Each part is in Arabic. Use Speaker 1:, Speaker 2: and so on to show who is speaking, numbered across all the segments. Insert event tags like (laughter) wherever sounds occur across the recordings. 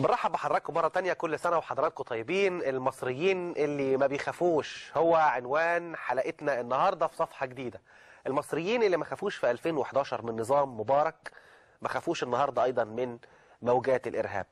Speaker 1: بنرحب بحضراتكم مرة تانية كل سنة وحضراتكم طيبين. المصريين اللي ما بيخافوش هو عنوان حلقتنا النهاردة في صفحة جديدة. المصريين اللي ما خافوش في 2011 من نظام مبارك ما خافوش النهاردة أيضا من موجات الإرهاب.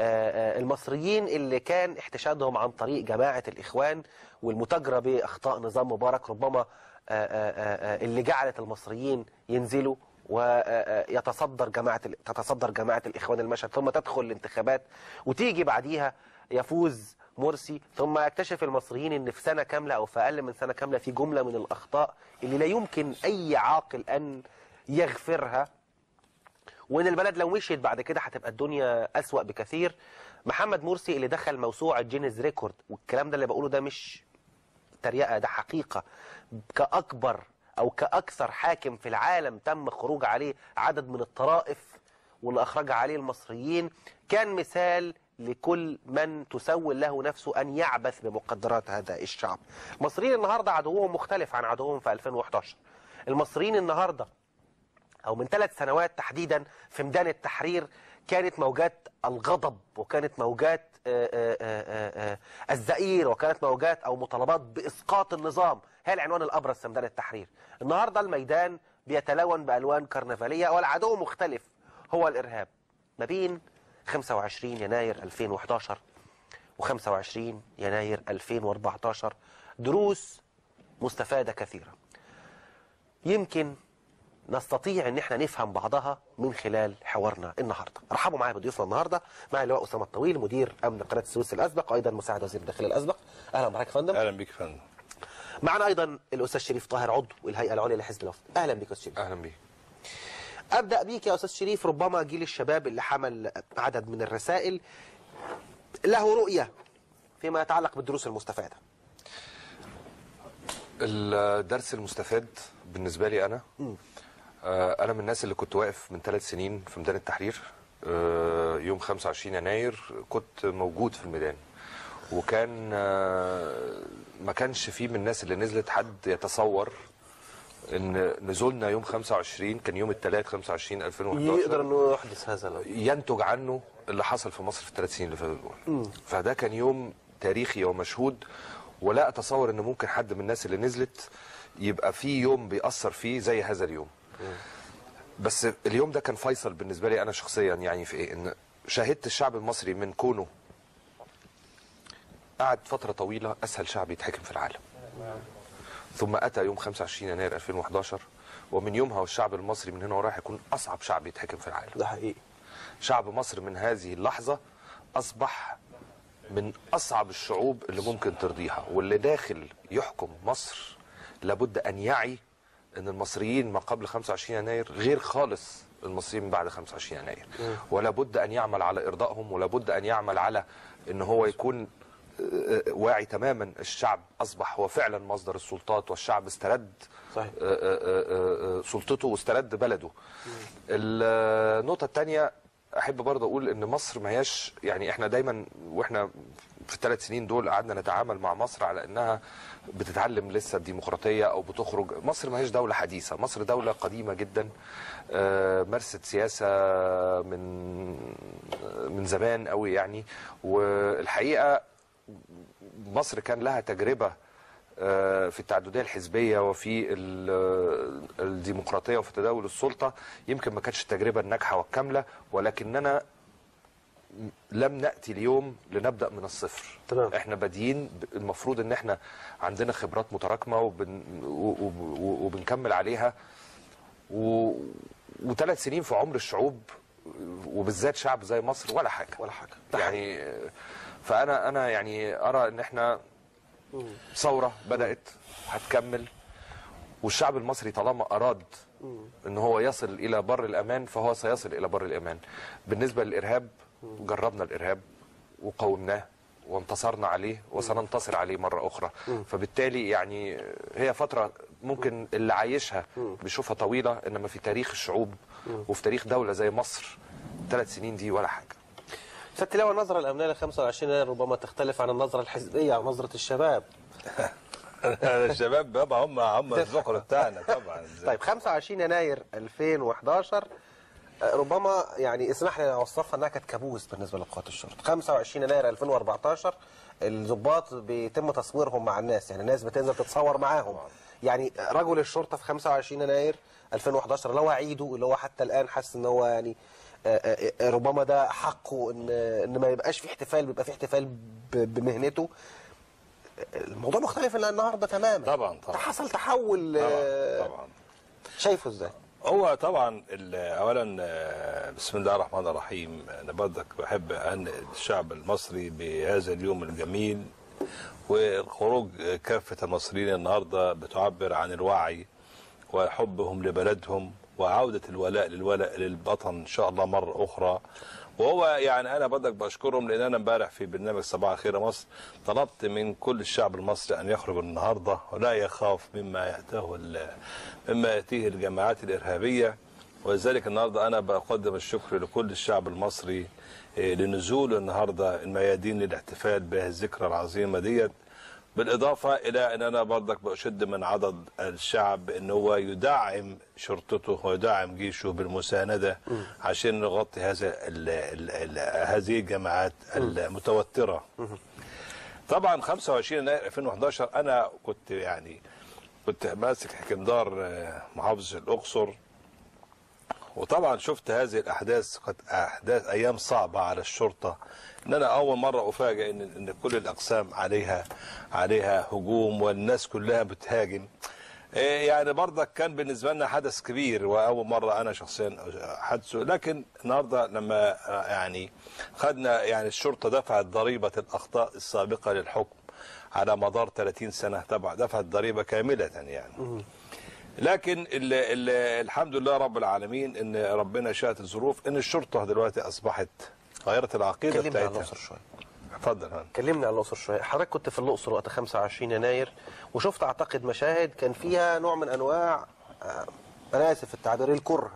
Speaker 1: آه، آه، المصريين اللي كان احتشادهم عن طريق جماعة الإخوان والمتاجرة بأخطاء نظام مبارك ربما آه، اللي جعلت المصريين ينزلوا ويتصدر جماعة تتصدر جماعة الإخوان المشهد ثم تدخل الانتخابات وتيجي بعديها يفوز مرسي ثم يكتشف المصريين إن في سنة كاملة أو في أقل من سنة كاملة في جملة من الأخطاء اللي لا يمكن أي عاقل أن يغفرها. وإن البلد لو مشيت بعد كده هتبقى الدنيا أسوأ بكثير. محمد مرسي اللي دخل موسوعة Guinness Record والكلام ده اللي بقوله ده مش تريقة ده حقيقة. كأكبر أو كأكثر حاكم في العالم تم خروج عليه عدد من الطرائف واللي أخرج عليه المصريين كان مثال لكل من تسول له نفسه أن يعبث بمقدرات هذا الشعب. المصريين النهاردة عدوهم مختلف عن عدوهم في 2011 المصريين النهاردة أو من ثلاث سنوات تحديدا في ميدان التحرير كانت موجات الغضب وكانت موجات آه، آه، آه، الزئير وكانت موجات أو مطالبات بإسقاط النظام. هي العنوان الأبرز في ميدان التحرير. النهاردة الميدان بيتلون بألوان كرنفالية والعدو مختلف هو الإرهاب. ما بين 25 يناير 2011 و25 يناير 2014 دروس مستفادة كثيرة. يمكن نستطيع إن إحنا نفهم بعضها من خلال حوارنا النهارده. رحبوا معايا بضيوفنا النهارده معايا اللواء أسامة الطويل مدير أمن قناة السويس الأسبق وأيضا مساعد وزير الداخليه الأسبق. أهلا بحضرتك يا فندم.
Speaker 2: أهلا بيك يا فندم
Speaker 1: معنا أيضا الأستاذ شريف طاهر عضو الهيئة العليا لحزب الوفد. أهلا بك يا أستاذ شريف.
Speaker 2: أهلا بيك
Speaker 1: أبدأ بيك يا أستاذ شريف ربما جيل الشباب اللي حمل عدد من الرسائل له رؤية فيما يتعلق بالدروس المستفادة.
Speaker 2: الدرس المستفاد بالنسبة لي أنا آه، أنا من الناس اللي كنت واقف من ثلاث سنين في ميدان التحرير آه، يوم 25 يناير كنت موجود في الميدان. وكان آه، ما كانش فيه من الناس اللي نزلت حد يتصور إن نزولنا يوم 25 كان يوم الثلاث 25 2011
Speaker 1: يقدر إنه يحدث هذا الأمر.
Speaker 2: ينتج عنه اللي حصل في مصر في الثلاث سنين اللي فاتوا دول. فده كان يوم تاريخي ومشهود ولا أتصور إن ممكن حد من الناس اللي نزلت يبقى في يوم بيأثر فيه زي هذا اليوم. بس اليوم ده كان فيصل بالنسبة لي أنا شخصيا يعني في إيه؟ إن شاهدت الشعب المصري من كونه قعد فترة طويلة أسهل شعب يتحكم في العالم. ثم أتى يوم 25 يناير 2011 ومن يومها والشعب المصري من هنا ورايح يكون أصعب شعب يتحكم في العالم.
Speaker 1: ده حقيقي.
Speaker 2: شعب مصر من هذه اللحظة أصبح من أصعب الشعوب اللي ممكن ترضيها واللي داخل يحكم مصر لابد أن يعي أن المصريين ما قبل 25 يناير غير خالص المصريين بعد 25 يناير. ولا بد أن يعمل على إرضائهم ولا بد أن يعمل على أن هو يكون آه، آه، واعي تماما. الشعب أصبح هو فعلا مصدر السلطات والشعب استرد
Speaker 1: صحيح.
Speaker 2: آه، سلطته واسترد بلده. النقطة الثانية أحب برضه أقول إن مصر ما هياش يعني إحنا دايما وإحنا في الثلاث سنين دول قعدنا نتعامل مع مصر على إنها بتتعلم لسه الديمقراطية أو بتخرج. مصر ما هياش دولة حديثة. مصر دولة قديمة جدا. آه، مارست سياسة من من زمان قوي يعني. والحقيقة مصر كان لها تجربة آه، في التعددية الحزبية وفي ال- الديمقراطية وفي تداول السلطة. يمكن ما كانتش التجربة الناجحة والكاملة ولكننا لم نأتي اليوم لنبدأ من الصفر.
Speaker 1: تمام.
Speaker 2: إحنا بادئين المفروض إن إحنا عندنا خبرات متراكمة وبن وبنكمل عليها. و... وثلاث سنين في عمر الشعوب وبالذات شعب زي مصر ولا حاجة.
Speaker 1: ولا حاجة.
Speaker 2: يعني فأنا أنا يعني أرى إن إحنا ثورة بدأت هتكمل. والشعب المصري طالما أراد إن هو يصل إلى بر الأمان فهو سيصل إلى بر الأمان. بالنسبة للإرهاب جربنا الإرهاب وقاومناه وانتصرنا عليه وسننتصر عليه مرة أخرى. فبالتالي يعني هي فترة ممكن اللي عايشها بيشوفها طويلة إنما في تاريخ الشعوب وفي تاريخ دولة زي مصر ثلاث سنين دي ولا حاجة.
Speaker 1: سيادة اللواء النظرة الأمنية ل 25 يناير ربما تختلف عن النظرة الحزبية أو نظرة الشباب. (laughs)
Speaker 3: الشباب بابا هم هم (laughs) الذكر بتاعنا طبعا.
Speaker 1: طيب 25 يناير 2011 ربما يعني اسمح لي أوصفها إنها كانت كابوس بالنسبة لقوات الشرطة. 25 يناير 2014 الضباط بيتم تصويرهم مع الناس يعني الناس بتنزل تتصور معاهم. يعني رجل الشرطة في 25 يناير 2011 اللي هو عيده اللي هو حتى الآن حاسس إن هو يعني آه، آه، آه، ربما ده حقه إن إن ما يبقاش في احتفال بيبقى في احتفال بمهنته. الموضوع مختلف النهارده تماما.
Speaker 3: طبعا طبعا.
Speaker 1: حصل تحول
Speaker 3: طبعا طبعا.
Speaker 1: شايفه إزاي؟
Speaker 3: هو طبعا اولا آه، بسم الله الرحمن الرحيم. أنا برضك بحب أن الشعب المصري بهذا اليوم الجميل والخروج كافة المصريين النهارده بتعبر عن الوعي وحبهم لبلدهم وعودة الولاء للولاء للوطن إن شاء الله مرة أخرى. وهو يعني أنا برضك بشكرهم لأن أنا امبارح في برنامج صباح الخير مصر طلبت من كل الشعب المصري أن يخرج النهارده ولا يخاف مما يأتيه مما يأتيه الجماعات الإرهابية. ولذلك النهارده أنا بقدم الشكر لكل الشعب المصري إيه، لنزول النهارده الميادين للاحتفال بهذه الذكرى العظيمة ديت. بالإضافة إلى ان أنا برضك بشد من عضد الشعب إن هو يدعم شرطته ويدعم جيشه بالمساندة عشان نغطي هذا ال ال ال هذه الجماعات المتوترة. طبعا 25 يناير 2011 أنا كنت يعني كنت ماسك حكمدار آه، محافظة الأقصر وطبعا شفت هذه الأحداث قد أحداث أيام صعبة على الشرطة إن أنا أول مرة أفاجئ ان إن كل الأقسام عليها عليها هجوم والناس كلها بتهاجم. إيه يعني برضك كان بالنسبة لنا حدث كبير وأول مرة أنا شخصيا حدثه لكن النهارده لما يعني خدنا يعني الشرطة دفعت ضريبة الأخطاء السابقة للحكم على مدار 30 سنة طبعا دفعت ضريبة كاملة يعني. لكن ال ال الحمد لله رب العالمين إن ربنا شاءت الظروف إن الشرطة دلوقتي أصبحت غيرت العقيدة
Speaker 1: كلمني عن
Speaker 3: بتاعتها.
Speaker 1: الأقصر شوية.
Speaker 3: اتفضل هان.
Speaker 1: كلمني عن الأقصر شوية. حضرتك كنت في الأقصر وقت 25 يناير وشفت أعتقد مشاهد كان فيها نوع من أنواع آه، أنا آسف في التعبير الكره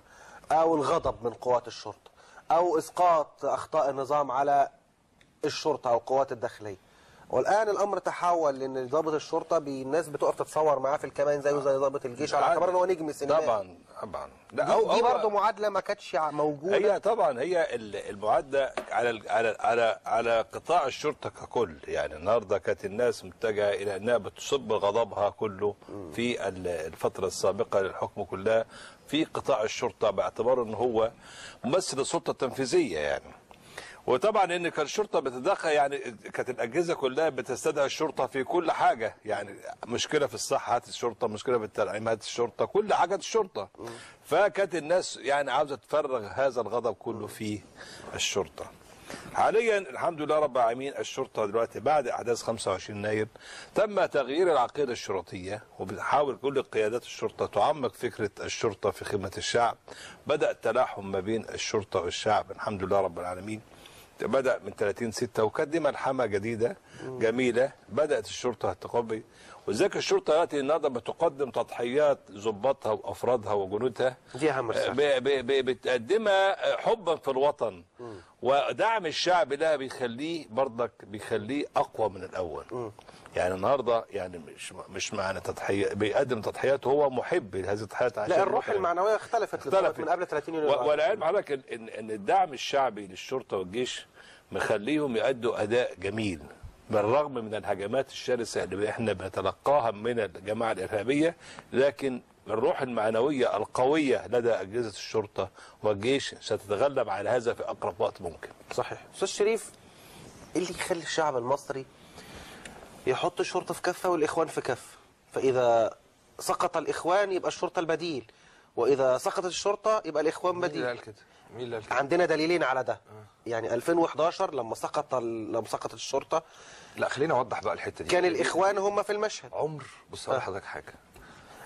Speaker 1: أو الغضب من قوات الشرطة أو إسقاط أخطاء النظام على الشرطة أو القوات الداخلية. والآن الأمر تحول لأن ضابط الشرطة الناس بتقف تتصور معاه في الكمان زيه زي ضابط الجيش على اعتبار إن هو نجم سينمائي
Speaker 3: طبعا. طبعا. لا
Speaker 1: دي,
Speaker 3: هو-
Speaker 1: دي برضه معادلة ما كانتش موجودة.
Speaker 3: هي طبعا هي ال- المعادلة على على على على قطاع الشرطة ككل. يعني النهارده كانت الناس متجهة إلى أنها بتصب غضبها كله في ال- الفترة السابقة للحكم كلها في قطاع الشرطة باعتباره إن هو ممثل السلطة التنفيذية يعني. وطبعا إن كان الشرطه بتتدخل يعني كانت الأجهزة كلها بتستدعي الشرطة في كل حاجة. يعني مشكلة في الصحة هات الشرطة مشكلة في التنعيم هات الشرطة كل حاجة الشرطة. فكانت الناس يعني عاوزة تفرغ هذا الغضب كله في الشرطة. حاليا الحمد لله رب العالمين الشرطة دلوقتي بعد أحداث 25 يناير تم تغيير العقيدة الشرطية وبتحاول كل قيادات الشرطة تعمق فكرة الشرطة في خدمة الشعب. بدأ التلاحم ما بين الشرطة والشعب. الحمد لله رب العالمين. بدأ من 30 6 وكانت دي ملحمة جديدة جميلة بدأت الشرطة تقبل وذلك الشرطه دلوقتي النهارده بتقدم تضحيات ضباطها وافرادها وجنودها؟
Speaker 1: دي أهم
Speaker 3: ب- بتقدمها حبا في الوطن. ودعم الشعب لها بيخليه برضك بيخليه أقوى من الأول. يعني النهارده يعني مش مش معنى تضحية بيقدم تضحيات هو محب لهذه التضحيات عشان
Speaker 1: لا الروح. المعنوية اختلفت
Speaker 3: اختلفت.
Speaker 1: من قبل 30 يونيو
Speaker 3: و- والعلم حضرتك ان الدعم الشعبي للشرطة والجيش مخليهم يؤدوا أداء جميل. بالرغم من الهجمات الشرسة اللي إحنا بنتلقاها من الجماعة الإرهابية لكن الروح المعنوية القوية لدى أجهزة الشرطة والجيش ستتغلب على هذا في أقرب وقت ممكن.
Speaker 1: صحيح أستاذ شريف إيه اللي يخلي الشعب المصري يحط الشرطة في كفة والإخوان في كفة فإذا سقط الإخوان يبقى الشرطة البديل وإذا سقطت الشرطة يبقى الإخوان
Speaker 2: مين اللي
Speaker 1: بديل
Speaker 2: قال كده؟ مين اللي قال كده؟
Speaker 1: عندنا دليلين على ده يعني 2011 لما سقط لما سقطت الشرطة.
Speaker 2: لا خليني أوضح بقى الحتة دي.
Speaker 1: كان الإخوان هم في المشهد.
Speaker 2: عمر بص أقول لحضرتك حاجة.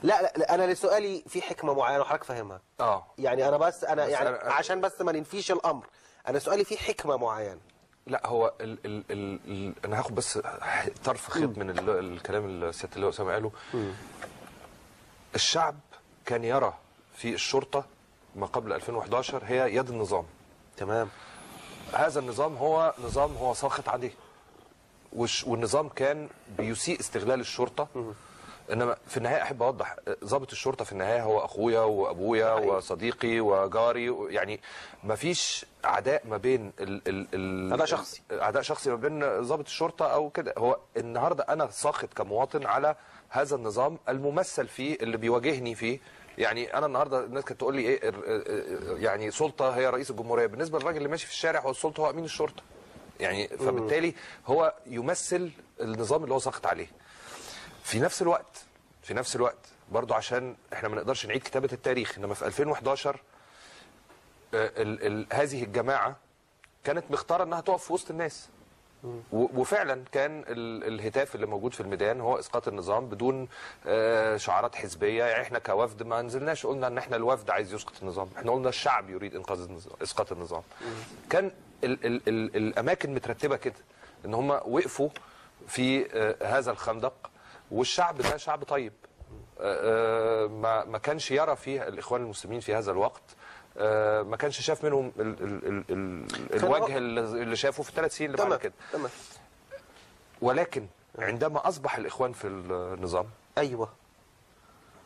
Speaker 1: لا, لا, أنا لسؤالي في حكمة معينة وحضرتك فاهمها.
Speaker 2: آه.
Speaker 1: يعني أنا بس أنا
Speaker 2: بس
Speaker 1: يعني
Speaker 2: أنا-
Speaker 1: عشان بس ما ننفيش الأمر أنا سؤالي في حكمة معينة.
Speaker 2: لا هو ال ال ال ال أنا هاخد بس طرف خيط من ال الكلام اللي سياده اللواء اسامه قاله. الشعب كان يرى في الشرطة ما قبل 2011 هي يد النظام.
Speaker 1: تمام.
Speaker 2: هذا النظام هو نظام هو ساخط عليه. والنظام كان بيسيء استغلال الشرطة. إنما في النهاية أحب أوضح ضابط الشرطة في النهاية هو أخويا
Speaker 1: وأبويا.
Speaker 2: وصديقي وجاري. يعني ما فيش عداء ما بين ال ال ال
Speaker 1: عداء شخصي.
Speaker 2: عداء شخصي ما بين ضابط الشرطة أو كده. هو النهارده أنا ساخط كمواطن على هذا النظام الممثل فيه اللي بيواجهني فيه. يعني أنا النهارده الناس كانت تقول لي إيه يعني سلطة هي رئيس الجمهورية. بالنسبة للراجل اللي ماشي في الشارع هو السلطة هو أمين الشرطة. يعني فبالتالي هو يمثل النظام اللي هو ساخط عليه. في نفس الوقت في نفس الوقت برضو عشان إحنا ما نقدرش نعيد كتابة التاريخ إنما في 2011 آه، ال ال هذه الجماعة كانت مختارة إنها تقف في وسط الناس. وفعلا كان ال- الهتاف اللي موجود في الميدان هو إسقاط النظام بدون آه، شعارات حزبية. يعني إحنا كوفد ما نزلناش قلنا إن إحنا الوفد عايز يسقط النظام. إحنا قلنا الشعب يريد إنقاذ النظام إسقاط النظام. كان ال ال ال الأماكن مترتبة كده إن هم وقفوا في آه، هذا الخندق والشعب ده شعب طيب. آه، ما ما كانش يرى فيه الإخوان المسلمين في هذا الوقت. ما كانش شاف منهم ال ال ال الوجه اللي شافه في الثلاث سنين اللي بعد كده.
Speaker 1: تمام.
Speaker 2: ولكن عندما أصبح الإخوان في النظام
Speaker 1: أيوه.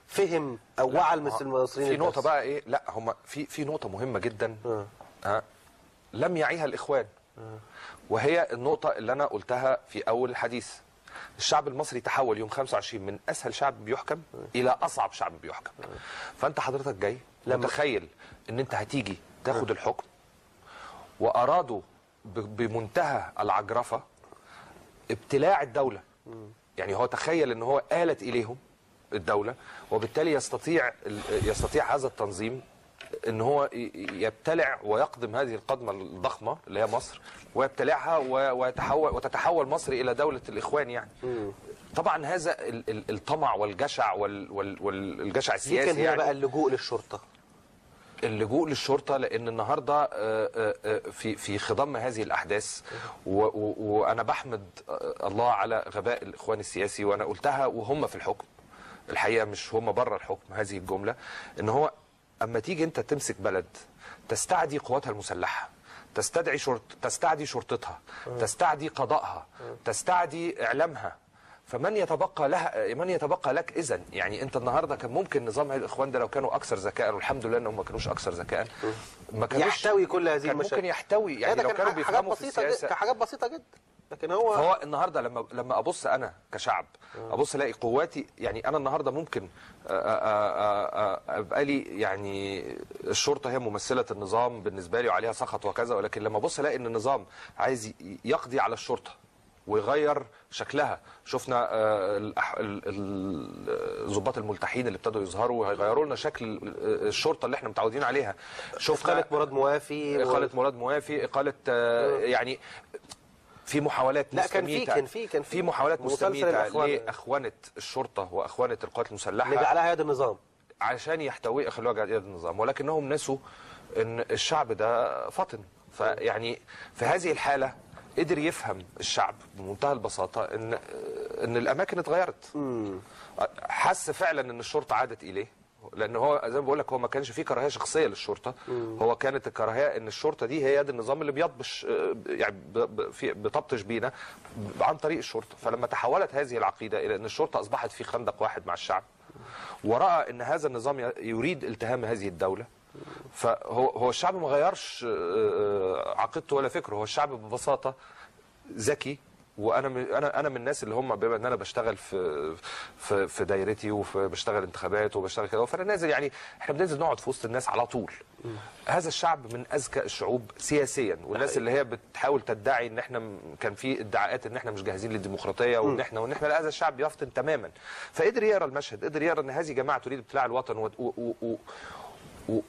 Speaker 1: فهم أو وعى المصريين
Speaker 2: في
Speaker 1: نقطة.
Speaker 2: بقى إيه؟ لا هم في في نقطة مهمة جدا.
Speaker 1: آه.
Speaker 2: ها؟ لم يعيها الإخوان. وهي النقطة اللي أنا قلتها في أول الحديث الشعب المصري تحول يوم 25 من أسهل شعب بيحكم إلى أصعب شعب بيحكم. فأنت حضرتك جاي متخيل إن أنت هتيجي تاخد الحكم وأرادوا بمنتهى العجرفة ابتلاع الدولة. يعني هو تخيل إن هو آلت إليهم الدولة وبالتالي يستطيع يستطيع هذا التنظيم إن هو يبتلع ويقدم هذه القدمة الضخمة اللي هي مصر ويبتلعها ويتحول وتتحول مصر إلى دولة الإخوان يعني. طبعا هذا ال- ال- الطمع والجشع وال- وال- والجشع
Speaker 1: كان
Speaker 2: السياسي
Speaker 1: هنا
Speaker 2: يعني.
Speaker 1: بقى اللجوء للشرطة.
Speaker 2: اللجوء للشرطة لأن النهارده آه، آه، آه، في في خضم هذه الأحداث. وأنا بحمد الله على غباء الإخوان السياسي وأنا قلتها وهم في الحكم. الحقيقة مش هم بره الحكم هذه الجملة. إن هو أما تيجي أنت تمسك بلد تستعدي قواتها المسلحة تستدعي شرط تستعدي شرطتها تستعدي قضائها تستعدي إعلامها فمن يتبقى لها من يتبقى لك اذا يعني أنت النهارده كان ممكن نظام الإخوان ده لو كانوا أكثر ذكاء والحمد لله إنهم ما كانوش أكثر ذكاء ما كانوش
Speaker 1: يحتوي كل هذه المشاكل
Speaker 2: ممكن يحتوي يعني
Speaker 1: ده؟
Speaker 2: لو
Speaker 1: كان
Speaker 2: كانوا بيفهموا في
Speaker 1: السياسة حاجات بسيطة جدا لكن هو
Speaker 2: فهو النهارده لما لما أبص أنا كشعب أبص ألاقي قواتي يعني أنا النهارده ممكن آه، آه، آه، آه، أبقى لي يعني الشرطة هي ممثلة النظام بالنسبة لي وعليها سخط وكذا ولكن لما أبص ألاقي إن النظام عايز يقضي على الشرطة. ويغير شكلها. شفنا آه، الأح- ال- ال- ضباط الملتحين اللي ابتدوا يظهروا وهيغيروا لنا شكل الشرطة اللي إحنا متعودين عليها. شفنا
Speaker 1: اقاله مراد موافي
Speaker 2: اقاله مراد موافي إقالة آه، يعني في محاولات
Speaker 1: لا، كان في- كان في- كان في.
Speaker 2: محاولات
Speaker 1: الأخوان.
Speaker 2: لأخوانة الشرطة وأخوانة القوات
Speaker 1: اللي
Speaker 2: المسلحة
Speaker 1: جعلها يد النظام.
Speaker 2: عشان يحتوي يخلوها يد النظام. ولكنهم نسوا إن الشعب ده فطن فيعني في هذه الحالة قدر يفهم الشعب بمنتهى البساطة إن إن الأماكن اتغيرت. حس فعلا إن الشرطة عادت إليه لأن هو زي ما بقول لك هو ما كانش فيه كراهية شخصية للشرطة. هو كانت الكراهية إن الشرطة دي هي يد النظام اللي بيطبش آه، يعني بتبطش بينا عن طريق الشرطة. فلما تحولت هذه العقيدة إلى إن الشرطة أصبحت في خندق واحد مع الشعب ورأى إن هذا النظام يريد التهام هذه الدولة فهو هو الشعب ما غيرش آه، آه، عقيدته ولا فكره. هو الشعب ببساطة ذكي وأنا أنا أنا من الناس اللي هم بما إن أنا بشتغل في في في دايرتي وبشتغل انتخابات وبشتغل كده فانا نازل يعني إحنا بننزل نقعد في وسط الناس على طول. هذا الشعب من أذكى الشعوب سياسيا والناس اللي هي بتحاول تدعي إن إحنا كان في ادعاءات إن إحنا مش جاهزين للديمقراطية وإن إحنا وإن إحنا لأ هذا الشعب يفطن تماما. فقدر يقرا المشهد قدر يقرا إن هذه جماعة تريد ابتلاع الوطن و و و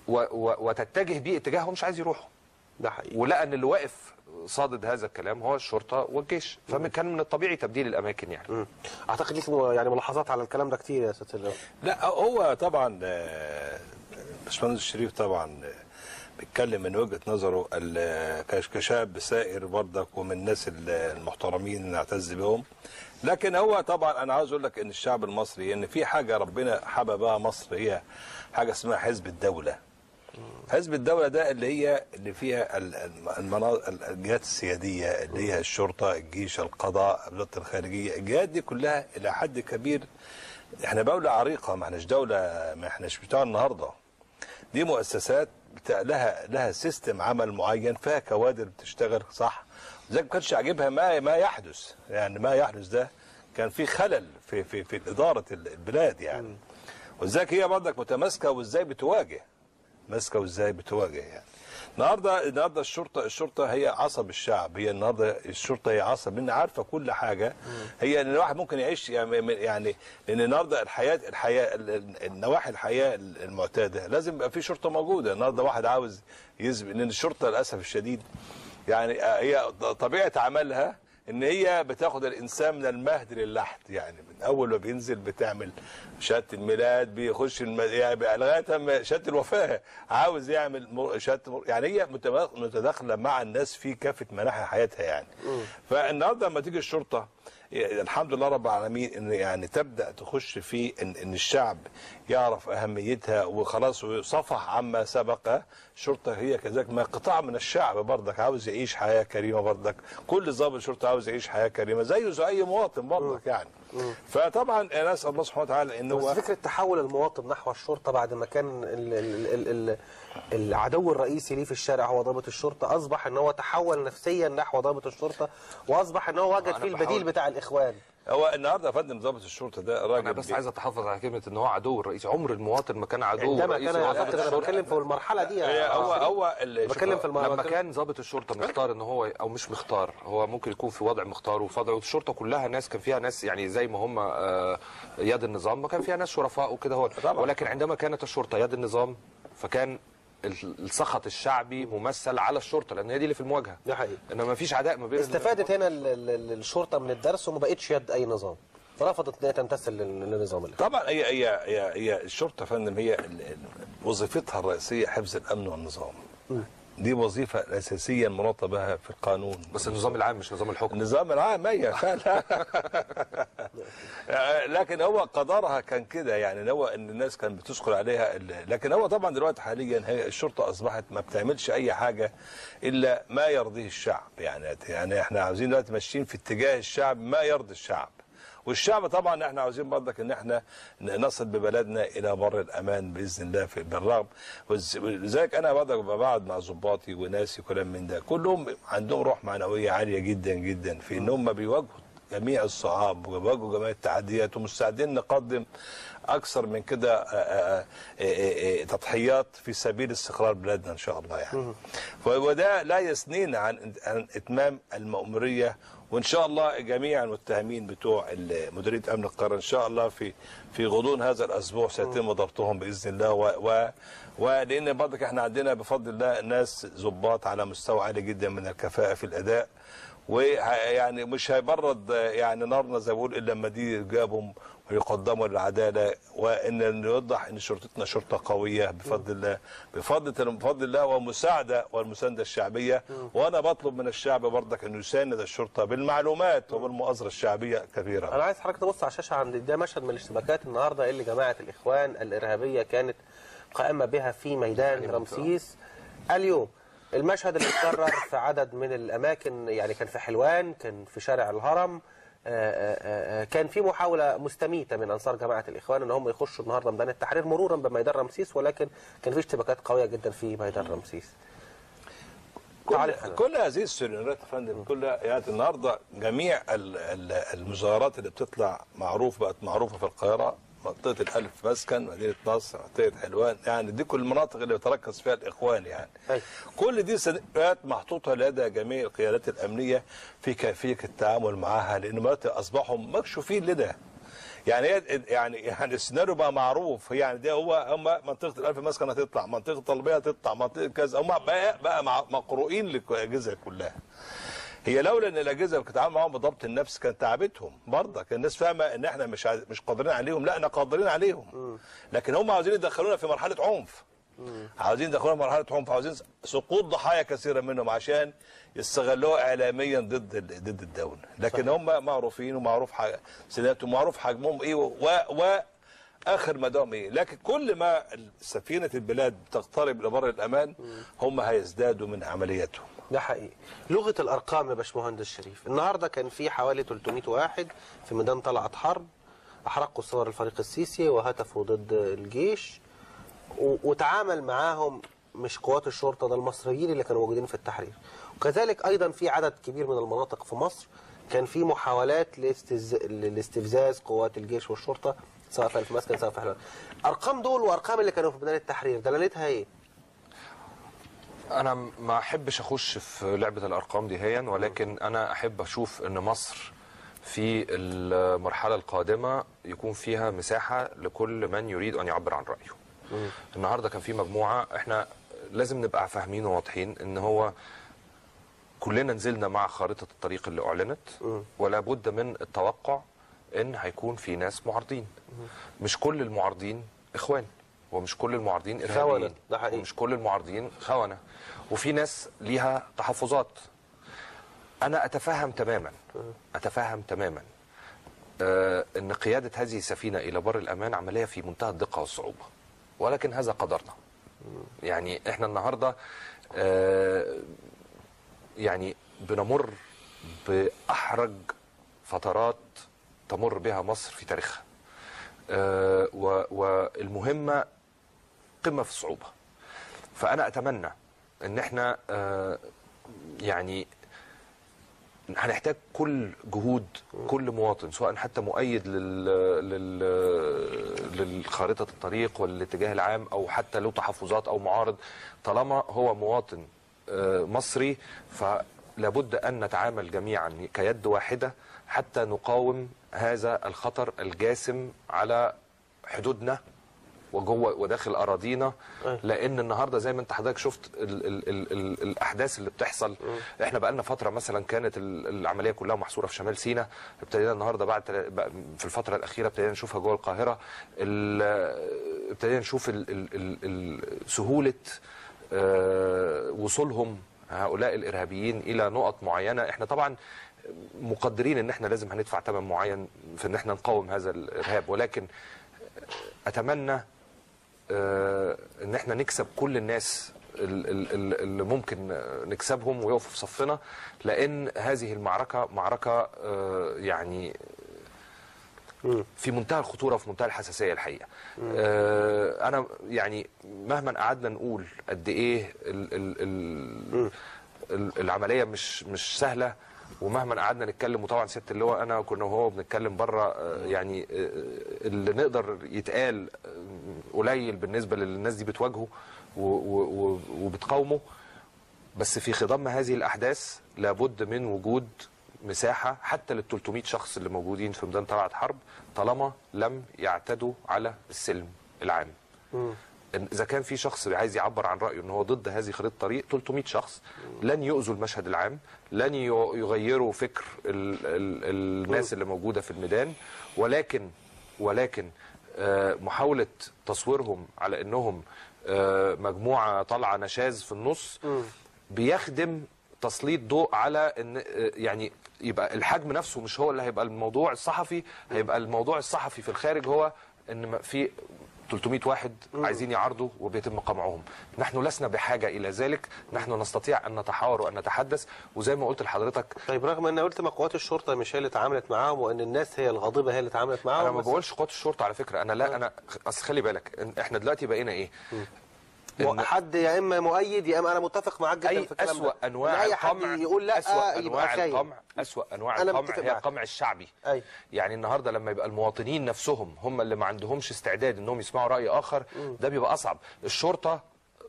Speaker 2: وتتجه بيه اتجاه هو مش عايز يروحه.
Speaker 1: ده حقيقي.
Speaker 2: ولقى إن اللي واقف صادد هذا الكلام هو الشرطة والجيش. فكان من الطبيعي تبديل الأماكن يعني.
Speaker 1: مم. أعتقد ليك يعني ملاحظات على الكلام ده كتير يا أستاذ.
Speaker 3: لا هو طبعا آه، باشمهندس الشريف طبعا آه، بيتكلم من وجهة نظره كش- كشاب سائر برضك ومن الناس ال- المحترمين اللي نعتز بهم. لكن هو طبعا أنا عاوز أقول لك إن الشعب المصري إن في حاجة ربنا حببها مصر هي حاجة اسمها حزب الدولة. حزب الدولة ده اللي هي اللي فيها الجهات السيادية اللي هي الشرطة الجيش القضاء وزارة الخارجية الجهات دي كلها إلى حد كبير. إحنا دولة عريقة ما إحناش دولة ما إحناش بتاع النهاردة. دي مؤسسات لها لها سيستم عمل معين فيها كوادر بتشتغل صح؟ زي ما كانش عاجبها ما ما يحدث. يعني ما يحدث ده كان في خلل في في في إدارة البلاد يعني. وازاي هي برضك متماسكة وازاي بتواجه؟ ماسكة وازاي بتواجه يعني. النهارده النهارده الشرطه الشرطة هي عصب الشعب. هي النهارده الشرطة هي عصب. لأن عارفة كل حاجة. هي إن الواحد ممكن يعيش يعني يعني لأن النهارده الحياة الحياة ال- ال- النواحي الحياة المعتادة. لازم يبقى في شرطة موجودة. النهارده واحد عاوز يثبت لأن الشرطة للأسف الشديد يعني آه، هي طبيعة عملها إن هي بتاخد الإنسان من المهد للحد. يعني من أول ما بينزل بتعمل شهادة الميلاد بيخش الم... يعني لغاية ما شهادة الوفاة عاوز يعمل مر- شهادة مر- يعني هي متداخلة مع الناس في كافة مناحي حياتها يعني. فالنهاردة لما تيجي الشرطة الحمد لله رب العالمين إن يعني تبدأ تخش في ان, إن الشعب يعرف أهميتها وخلاص ويصفح عما سبق. الشرطه هي كذلك ما قطاع من الشعب برضك عاوز يعيش حياة كريمة برضك. كل ضابط شرطة عاوز يعيش حياة كريمة زيه زي أي مواطن برضك يعني. فطبعا أنا أسأل الله سبحانه وتعالى ان
Speaker 1: بس
Speaker 3: هو
Speaker 1: فكرة تحول المواطن نحو الشرطة بعد ما كان ال ال ال ال العدو الرئيسي ليه في الشارع هو ضابط الشرطة أصبح إن هو تحول نفسيا نحو ضابط الشرطة وأصبح إن هو وجد فيه البديل بتاع الإخوان.
Speaker 3: هو النهارده يا فندم ضابط الشرطة ده راجل
Speaker 2: أنا بس عايز أتحفظ على كلمة إن هو عدو الرئيس عمر المواطن ما كان عدو
Speaker 1: عندما
Speaker 2: رئيسي
Speaker 1: كان أنا
Speaker 2: الشرطة.
Speaker 1: بتكلم في المرحلة دي
Speaker 3: هو. هو
Speaker 1: بتكلم في المرحلة
Speaker 2: لما كان ضابط الشرطة مختار إن هو أو مش مختار هو ممكن يكون في وضع مختار وفي وضع الشرطه كلها ناس كان فيها ناس يعني زي ما هم آه، يد النظام ما كان فيها ناس شرفاء وكده هو
Speaker 3: طبعا.
Speaker 2: ولكن عندما كانت الشرطة يد النظام فكان السخط الشعبي ممثل على الشرطة لأن هي دي اللي في المواجهة.
Speaker 1: ده حقيقي
Speaker 2: إنما ما فيش عداء ما بين
Speaker 1: استفادت هنا ال- ال- ال- الشرطة من الدرس وما بقتش يد أي نظام. فرفضت إن هي تمتثل لل- للنظام اللي
Speaker 3: طبعا هي هي هي, هي الشرطة يا فندم هي وظيفتها الرئيسية حفظ الأمن والنظام. دي وظيفة أساسية مناطه بها في القانون.
Speaker 2: بس النظام العام مش نظام الحكم.
Speaker 3: النظام العام هي فعلا. (laughs) لكن هو قدرها كان كده يعني هو إن الناس كان بتثقل عليها. لكن هو طبعا دلوقتي حاليا هي الشرطة أصبحت ما بتعملش أي حاجة إلا ما يرضيه الشعب. يعني يعني إحنا عاوزين دلوقتي ماشيين في اتجاه الشعب ما يرضي الشعب. والشعب طبعا إحنا عاوزين برضك إن إحنا نصل ببلدنا إلى بر الأمان بإذن الله في بالرغم. ولذلك أنا برضك بقعد مع ظباطي وناسي كلام من ده. كلهم عندهم روح معنوية عالية جدا جدا في إن هم بيواجهوا جميع الصعاب وبيواجهوا جميع التحديات ومستعدين نقدم أكثر من كده آه، آه، آه، تضحيات في سبيل استقرار بلادنا إن شاء الله يعني. وده لا يثنينا عن إتمام المأمورية وإن شاء الله جميع المتهمين بتوع مديريه أمن القاره إن شاء الله في في غضون هذا الأسبوع سيتم ضبطهم بإذن الله و, و ولان برضك إحنا عندنا بفضل الله ناس ضباط على مستوى عالي جدا من الكفاءة في الأداء. ويعني مش هيبرد يعني نارنا زي ما بقول إلا لما دي جابهم ويقدموا للعداله وإن نوضح إن شرطتنا شرطة قوية بفضل الله بفضل بفضل الله ومساعدة والمساندة الشعبية. وأنا بطلب من الشعب برضك إنه يساند الشرطة بالمعلومات وبالمؤازره الشعبية كثيرا
Speaker 1: أنا عايز حضرتك تبص على الشاشة عند ده مشهد من الاشتباكات النهارده اللي جماعة الإخوان الإرهابية كانت قائمة بها في ميدان رمسيس اليوم. المشهد اللي اتكرر في عدد من الأماكن يعني كان في حلوان كان في شارع الهرم آه، آه، آه، كان في محاولة مستميتة من أنصار جماعة الإخوان إن هم يخشوا النهارده ميدان التحرير مرورا بميدان رمسيس ولكن كان في اشتباكات قوية جدا في ميدان رمسيس
Speaker 3: كل. كل هذه السيناريوهات يا فندم كلها يعني النهارده جميع ال- ال- المظاهرات اللي بتطلع معروف بقت معروفة في القاهرة منطقة الألف مسكن مدينة نصر منطقة حلوان يعني دي كل المناطق اللي بيتركز فيها الإخوان يعني.
Speaker 1: أيوة.
Speaker 3: كل دي سيناريوهات محطوطة لدى جميع القيادات الأمنية في كيفية التعامل معها لأن دلوقتي اصبحوا مكشوفين لده يعني يعني يعني السيناريو بقى معروف يعني ده هو هم منطقة الألف مسكن هتطلع منطقة الطلبية هتطلع منطقة كذا هم بقى بقى مقروئين للأجهزة كلها. هي لولا إن الأجهزة بتتعامل معاهم بضبط النفس كانت تعبتهم برضك. الناس فاهمة إن إحنا مش عايز- مش قادرين عليهم. لا إحنا قادرين عليهم. لكن هم عاوزين يدخلونا في مرحلة عنف. عاوزين يدخلونا في مرحلة عنف. عاوزين سقوط ضحايا كثيرة منهم عشان يستغلوها اعلاميا ضد ال- ضد الدولة. لكن هم معروفين ومعروف ح- سناتهم ومعروف حجمهم إيه؟ و, و آخر مدام إيه؟ لكن كل ما سفينة البلاد تقترب لبر الأمان هم هيزدادوا من عملياتهم.
Speaker 1: ده حقيقي. لغة الأرقام يا باشمهندس شريف النهارده كان في حوالي 300 واحد في ميدان طلعت حرب أحرقوا صور الفريق السيسي وهتفوا ضد الجيش وتعامل معاهم مش قوات الشرطة ده المصريين اللي كانوا موجودين في التحرير. وكذلك أيضا في عدد كبير من المناطق في مصر كان في محاولات لاستز... لاستفزاز قوات الجيش والشرطة سواء في ألف مسكن سواء في حلوان. أرقام دول وأرقام اللي كانوا في ميدان التحرير دلالتها إيه؟
Speaker 2: أنا ما أحبش أخش في لعبة الأرقام دي هيا ولكن أنا أحب أشوف إن مصر في المرحلة القادمة يكون فيها مساحة لكل من يريد أن يعبر عن رأيه. النهارده كان في مجموعة إحنا لازم نبقى فاهمين وواضحين إن هو كلنا نزلنا مع خارطة الطريق اللي أعلنت ولا بد من التوقع إن هيكون في ناس معارضين. مش كل المعارضين إخوان. ومش كل المعارضين
Speaker 1: خونة،
Speaker 2: إرهابيين.
Speaker 1: ده حقيقي.
Speaker 2: ومش كل المعارضين خونة. وفي ناس ليها تحفظات. أنا أتفهم تماما. أتفهم تماما. آه إن قيادة هذه السفينة إلى بر الأمان عملية في منتهى الدقة والصعوبة. ولكن هذا قدرنا. يعني إحنا النهارده آه يعني بنمر بأحرج فترات تمر بها مصر في تاريخها. آه، والمهمة قمة في الصعوبة. فأنا أتمنى إن إحنا آه، يعني هنحتاج كل جهود كل مواطن سواء حتى مؤيد لل لل للخارطه الطريق والاتجاه العام أو حتى له تحفظات أو معارض. طالما هو مواطن آه، مصري فلابد أن نتعامل جميعا كيد واحدة حتى نقاوم هذا الخطر الجاسم على حدودنا وجوه وداخل أراضينا. لأن النهارده زي ما انت حضرتك شفت ال ال ال ال الأحداث اللي بتحصل. إحنا بقالنا فترة مثلا كانت ال- العملية كلها محصورة في شمال سيناء. ابتدينا النهارده بعد بقى في الفترة الأخيرة ابتدينا نشوفها جوه القاهرة. ال- ابتدينا نشوف ال ال ال ال سهولة آه، وصولهم هؤلاء الإرهابيين إلى نقط معينة. إحنا طبعا مقدرين إن إحنا لازم هندفع ثمن معين في إن إحنا نقاوم هذا الإرهاب. ولكن أتمنى إن إحنا نكسب كل الناس ال- ال- ال- اللي ممكن نكسبهم ويقفوا في صفنا لأن هذه المعركة معركة آه، يعني في منتهى الخطورة وفي منتهى الحساسية الحقيقة. آه، أنا يعني مهما قعدنا نقول قد إيه ال ال ال ال العملية مش مش سهلة ومهما قعدنا نتكلم وطبعا ست اللواء أنا كنا وهو بنتكلم بره آه، يعني آه، اللي نقدر يتقال آه، قليل بالنسبة للناس دي بتواجهه وبتقاومه بس في خضم هذه الأحداث لابد من وجود مساحة حتى لل 300 شخص اللي موجودين في ميدان طلعت حرب طالما لم يعتدوا على السلم العام. إذا كان في شخص عايز يعبر عن رأيه إن هو ضد هذه خريطة الطريق 300 شخص لن يؤذوا المشهد العام لن يغيروا فكر ال ال الناس اللي موجودة في الميدان ولكن ولكن آه، محاولة تصويرهم على إنهم آه، مجموعة طالعة نشاز في النص بيخدم تسليط ضوء على إن آه، يعني يبقى الحجم نفسه مش هو اللي هيبقى الموضوع الصحفي هيبقى الموضوع الصحفي في الخارج هو إن في 300 واحد عايزين يعارضوا وبيتم قمعهم. نحن لسنا بحاجة إلى ذلك. نحن نستطيع أن نتحاور وأن نتحدث. وزي ما قلت لحضرتك
Speaker 1: طيب رغم إن قلت ما قوات الشرطة مش هي اللي اتعاملت معاهم وإن الناس هي الغاضبة هي اللي اتعاملت معاهم
Speaker 2: أنا ما بقولش قوات الشرطة على فكرة. أنا لا أنا أصل خلي بالك إحنا دلوقتي بقينا إيه؟
Speaker 1: حد يا إما مؤيد يا إما أنا متفق معاك جدا في الكلام
Speaker 2: أسوأ.
Speaker 1: أنواع اي حد
Speaker 2: القمع
Speaker 1: يقول لأ
Speaker 2: أسوأ
Speaker 1: أنواع
Speaker 2: القمع أسوأ
Speaker 1: أنواع
Speaker 2: القمع هي. القمع الشعبي
Speaker 1: أي.
Speaker 2: يعني النهارده لما يبقى المواطنين نفسهم هم اللي ما عندهمش استعداد إنهم يسمعوا رأي آخر ده بيبقى أصعب الشرطة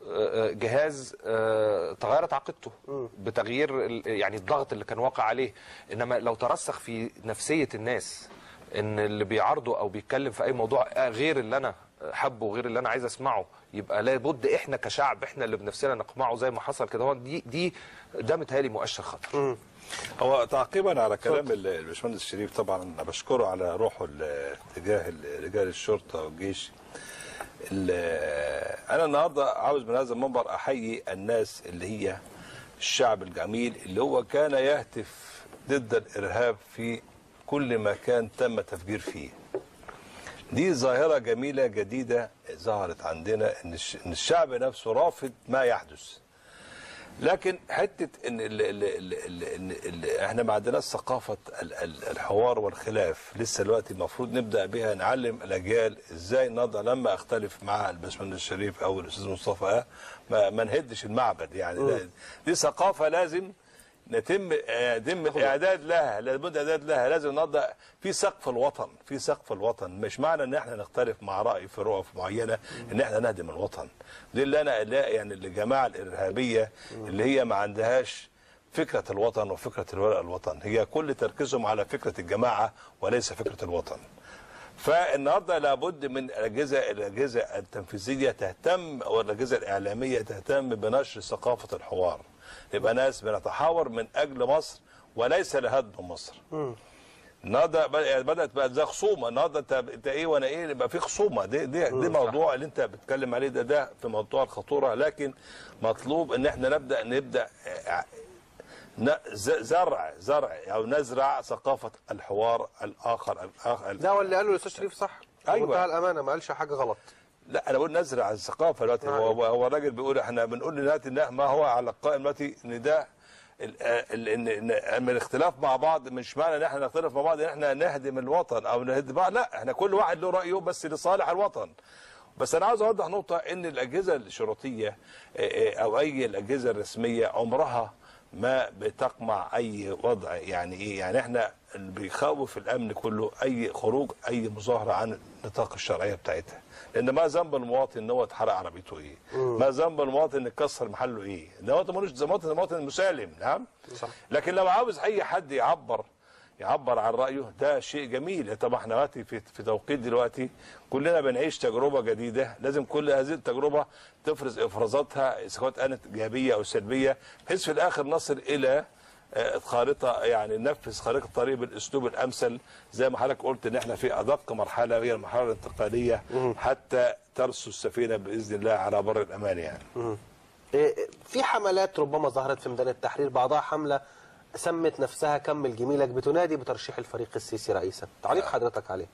Speaker 2: آه، آه، جهاز آه، تغيرت عقيدته بتغيير يعني الضغط اللي كان واقع عليه إنما لو ترسخ في نفسية الناس إن اللي بيعارضه أو بيتكلم في أي موضوع غير اللي أنا حبه وغير اللي أنا عايز أسمعه يبقى لابد إحنا كشعب إحنا اللي بنفسنا نقمعه زي ما حصل كده. هو دي دي ده متهيألي مؤشر خطر.
Speaker 3: هو تعقيبا على كلام ال- الباشمهندس شريف طبعا أنا بشكره على روحه تجاه ال- رجال الشرطة والجيش. ال- أنا النهارده عاوز من هذا المنبر أحيي الناس اللي هي الشعب الجميل اللي هو كان يهتف ضد الإرهاب في كل مكان تم تفجير فيه. دي ظاهرة جميلة جديدة ظهرت عندنا إن الش- إن الشعب نفسه رافض ما يحدث. لكن حتة إن ال ال ال ال ال ال إحنا ما عندناش ال الحوار والخلاف. لسه دلوقتي المفروض نبدأ بها نعلم الأجيال إزاي نقدر لما أختلف مع الباشمهندس الشريف أو الأستاذ مصطفى ما, ما نهدش المعبد يعني. دي ثقافة لازم نتم يتم الاعداد لها لابد اعداد لها. لازم نضع في سقف الوطن في سقف الوطن. مش معنى إن إحنا نختلف مع رأي في رؤى معينة إن إحنا نهدم الوطن. دي اللي أنا لا يعني الجماعه الإرهابية اللي هي ما عندهاش فكرة الوطن وفكرة الولاء الوطن. هي كل تركيزهم على فكرة الجماعة وليس فكرة الوطن. فالنهاردة لابد من الأجهزة الأجهزة التنفيذية تهتم أو الأجهزة الإعلامية تهتم بنشر ثقافة الحوار. نبقى ناس بنتحاور من أجل مصر وليس لهدم مصر. النهارده يعني بدأت بقى زي خصومة. النهارده انت إيه وأنا إيه؟ يبقى في خصومة. دي دي, دي موضوع اللي انت بتتكلم عليه ده ده في موضوع الخطورة. لكن مطلوب ان إحنا نبدا نبدأ ز- زرع زرع أو نزرع ثقافة الحوار الآخر الآخر.
Speaker 1: ده هو اللي قاله الأستاذ شريف صح. بمنتهى الأمانة. ما قالش حاجة غلط.
Speaker 3: لا أنا بقول نزرع الثقافة دلوقتي.
Speaker 1: نعم.
Speaker 3: هو هو الراجل بيقول إحنا بنقول دلوقتي إن ما هو على القائم دلوقتي إن ده ان الاختلاف مع بعض مش معنى إن إحنا نختلف مع بعض إن إحنا نهدم الوطن أو نهدم بعض. لا إحنا كل واحد له رأيه بس لصالح الوطن. بس أنا عاوز أوضح نقطة إن الأجهزة الشرطية آه، آه، أو أي الأجهزة الرسمية عمرها ما بتقمع أي وضع. يعني إيه؟ يعني إحنا اللي بيخوف الأمن كله أي خروج أي مظاهرة عن نطاق الشرعية بتاعتها. لأن ما ذنب المواطن إن هو اتحرق عربيته إيه؟ ما ذنب المواطن إن اتكسر محله إيه؟ المواطن ملوش مواطن مواطن مسالم نعم؟
Speaker 1: صح.
Speaker 3: لكن لو عاوز أي حد يعبر يعبر عن رأيه ده شيء جميل. طبعا إحنا دلوقتي في في توقيت دلوقتي كلنا بنعيش تجربة جديدة. لازم كل هذه التجربة تفرز إفرازاتها سواء كانت إيجابية أو سلبية بحيث في الآخر نصل إلى خارطة يعني ننفذ خارطة الطريق بالأسلوب الأمثل زي ما حضرتك قلت إن إحنا في أدق مرحلة هي المرحلة الانتقالية حتى ترسو السفينة بإذن الله على بر الأمان يعني.
Speaker 1: إيه، في حملات ربما ظهرت في ميدان التحرير بعضها حملة سمت نفسها كمل جميلك بتنادي بترشيح الفريق السيسي رئيسا تعليق حضرتك عليه.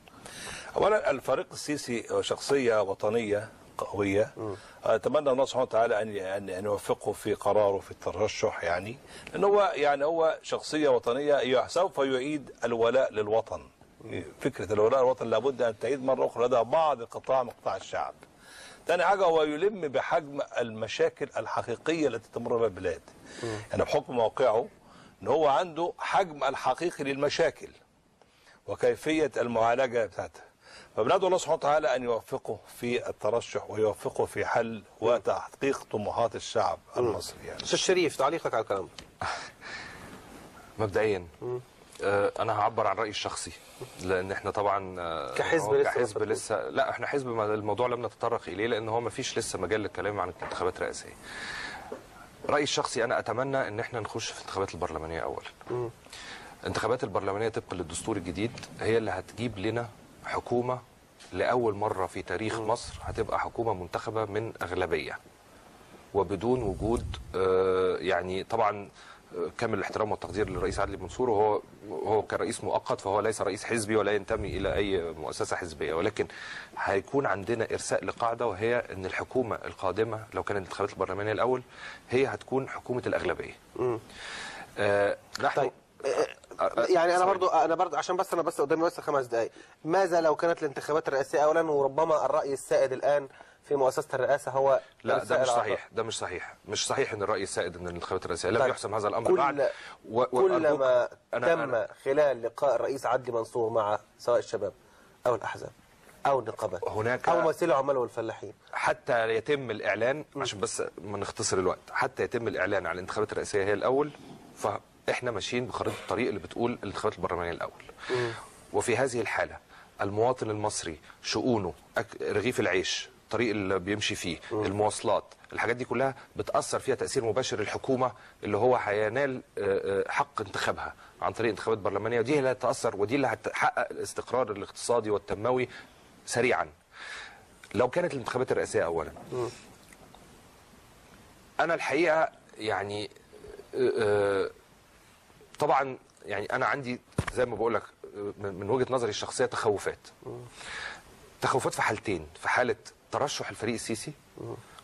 Speaker 3: اولا الفريق السيسي شخصية وطنية قوية. أتمنى الله سبحانه وتعالى ان ان أن يوفقه في قراره في الترشح يعني. لأن هو يعني هو شخصية وطنية سوف يعيد الولاء للوطن. فكرة الولاء للوطن لابد أن تعيد مرة أخرى. لدى بعض قطاع من قطاع الشعب. تاني حاجة هو يلم بحجم المشاكل الحقيقية التي تمر بها البلاد. يعني بحكم موقعه ان هو عنده حجم الحقيقي للمشاكل وكيفية المعالجة بتاعتها فبندعو الله سبحانه وتعالى أن يوفقه في الترشح ويوفقه في حل وتحقيق طموحات الشعب المصري يعني.
Speaker 1: أستاذ شريف تعليقك على الكلام. ده (laughs)
Speaker 2: مبدئيا آه، أنا هعبر عن رأيي الشخصي لأن إحنا طبعا آه،
Speaker 1: كحزب لسه
Speaker 2: كحزب لسه لا إحنا حزب الموضوع لم نتطرق إليه لأن هو ما فيش لسه مجال للكلام عن الانتخابات الرئاسية. رأيي الشخصي أنا أتمنى إن إحنا نخش في الانتخابات البرلمانية اولا. الانتخابات البرلمانية طبقا للدستور الجديد هي اللي هتجيب لنا حكومة لأول مرة في تاريخ مصر هتبقى حكومة منتخبة من أغلبية. وبدون وجود آه، يعني طبعا آه، كامل الاحترام والتقدير للرئيس عدلي منصور وهو هو كرئيس مؤقت فهو ليس رئيس حزبي ولا ينتمي إلى أي مؤسسة حزبية. ولكن هيكون عندنا إرساء لقاعدة وهي إن الحكومة القادمة لو كانت الانتخابات البرلمانية الأول هي هتكون حكومة الأغلبية. آه نحن
Speaker 1: طيب يعني أنا برضو أنا برضو عشان بس أنا بس قدامي بس خمس دقائق ماذا لو كانت الانتخابات الرئاسية اولا؟ وربما الرأي السائد الآن في مؤسسة الرئاسة هو
Speaker 2: لا ده مش. صحيح ده مش صحيح. مش صحيح إن الرأي السائد إن الانتخابات الرئاسية لم
Speaker 1: طيب،
Speaker 2: يحسم هذا الأمر
Speaker 1: كل
Speaker 2: بعد. و-
Speaker 1: كلما
Speaker 2: أنا-
Speaker 1: تم
Speaker 2: أنا-
Speaker 1: خلال لقاء الرئيس عدلي منصور مع سواء الشباب أو الأحزاب أو النقابات
Speaker 2: هناك-
Speaker 1: أو ممثلي العمال والفلاحين.
Speaker 2: حتى يتم الإعلان عشان بس ما نختصر الوقت حتى يتم الإعلان عن الانتخابات الرئاسية هي الأول فاحنا ماشيين بخريطة الطريق اللي بتقول الانتخابات البرلمانيه الأول. وفي هذه الحالة المواطن المصري شؤونه رغيف العيش الطريق اللي بيمشي فيه المواصلات الحاجات دي كلها بتأثر فيها تأثير مباشر الحكومة اللي هو هينال آه، آه، حق انتخابها عن طريق انتخابات برلمانية. ودي اللي هتأثر ودي اللي هتحقق الاستقرار الاقتصادي والتنموي سريعا. لو كانت الانتخابات الرئاسية اولا. أنا الحقيقة يعني آه، طبعا يعني أنا عندي زي ما بقول لك من من وجهة نظري الشخصية تخوفات. تخوفات في حالتين في حالة ترشح الفريق السيسي